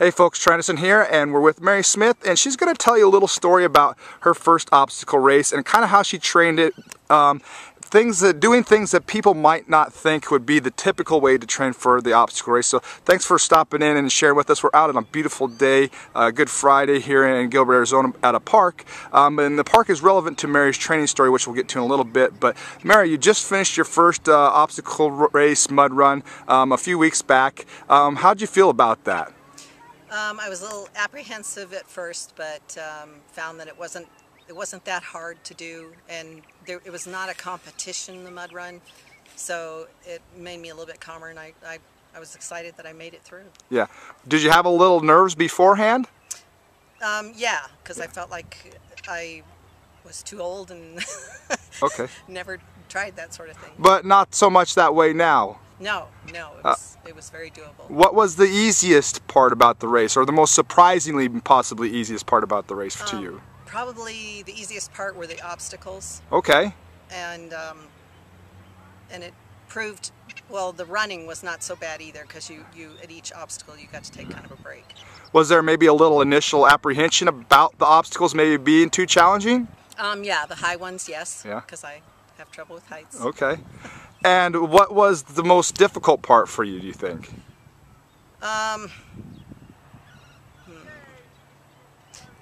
Hey folks, Troy Anderson here, and we're with Mary Smith, and she's going to tell you a little story about her first obstacle race and kind of how she trained it. Um, things that doing things that people might not think would be the typical way to train for the obstacle race. So thanks for stopping in and sharing with us. We're out on a beautiful day, uh, Good Friday here in Gilbert, Arizona at a park. Um, and the park is relevant to Mary's training story, which we'll get to in a little bit. But Mary, you just finished your first uh, obstacle race mud run um, a few weeks back. Um, how'd you feel about that? Um, I was a little apprehensive at first, but um, found that it wasn't it wasn't that hard to do, and there, it was not a competition, the mud run, so it made me a little bit calmer, and I, I, I was excited that I made it through. Yeah. Did you have a little nerves beforehand? Um, yeah, because I felt like I was too old and okay. never tried that sort of thing. But not so much that way now. No, no, it was, uh, it was very doable. What was the easiest part about the race, or the most surprisingly possibly easiest part about the race um, to you? Probably the easiest part were the obstacles. Okay. And um, and it proved well the running was not so bad either because you you at each obstacle you got to take kind of a break. Was there maybe a little initial apprehension about the obstacles maybe being too challenging? Um, yeah, the high ones, yes. Yeah. Because I have trouble with heights. Okay. And what was the most difficult part for you, do you think? Um, hmm,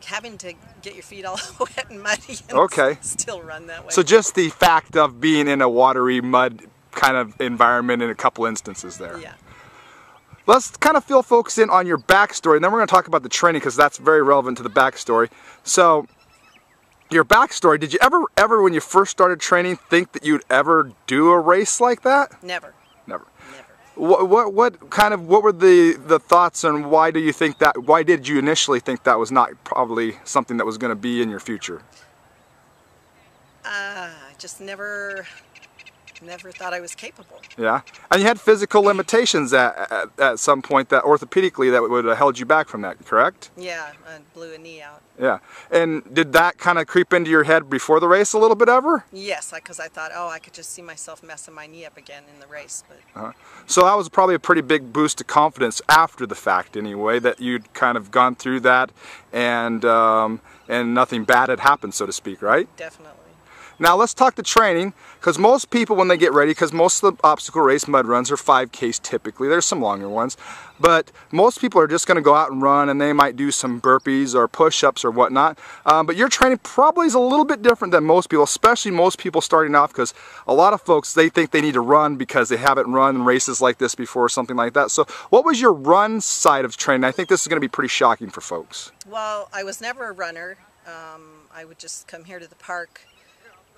having to get your feet all wet and muddy and okay. still run that way. So just the fact of being in a watery mud kind of environment in a couple instances there. Yeah. Let's kind of feel focus in on your backstory and then we're going to talk about the training because that's very relevant to the backstory. So your backstory, did you ever, ever when you first started training think that you'd ever do a race like that? Never. Never. Never. What, what, what kind of, what were the, the thoughts and why do you think that, why did you initially think that was not probably something that was going to be in your future? Uh, just never never thought I was capable. Yeah, and you had physical limitations at, at, at some point that orthopedically that would have held you back from that, correct? Yeah, I blew a knee out. Yeah, and did that kind of creep into your head before the race a little bit ever? Yes, because I, thought, oh, I could just see myself messing my knee up again in the race. But uh -huh. So that was probably a pretty big boost to confidence after the fact anyway, that you'd kind of gone through that and, um, and nothing bad had happened, so to speak, right? Definitely. Now let's talk to training, because most people when they get ready, because most of the obstacle race mud runs are 5Ks typically, there's some longer ones, but most people are just going to go out and run and they might do some burpees or push-ups or whatnot. Um, but your training probably is a little bit different than most people, especially most people starting off, because a lot of folks, they think they need to run because they haven't run races like this before or something like that. So what was your run side of training? I think this is going to be pretty shocking for folks. Well, I was never a runner. Um, I would just come here to the park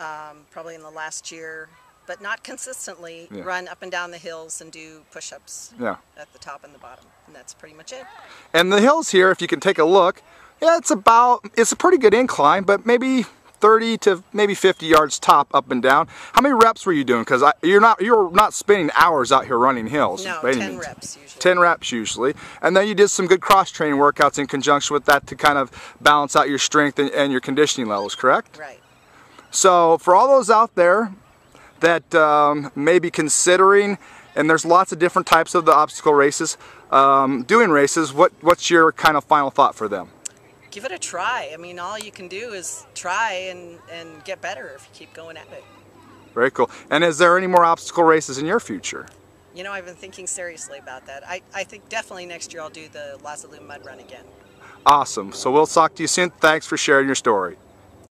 um, probably in the last year, but not consistently, yeah. run up and down the hills and do push-ups yeah. at the top and the bottom. And that's pretty much it. And the hills here, if you can take a look, yeah, it's about, it's a pretty good incline, but maybe 30 to maybe 50 yards top up and down. How many reps were you doing? Because you're not you're not spending hours out here running hills. No, 10 reps usually. 10 reps usually. And then you did some good cross training workouts in conjunction with that to kind of balance out your strength and, and your conditioning levels, correct? Right. So for all those out there that um, may be considering, and there's lots of different types of the obstacle races, um, doing races, what, what's your kind of final thought for them? Give it a try. I mean, all you can do is try and, and get better if you keep going at it. Very cool. And is there any more obstacle races in your future? You know, I've been thinking seriously about that. I, I think definitely next year I'll do the Lozilu Mud Run again. Awesome. So we'll talk to you soon. Thanks for sharing your story.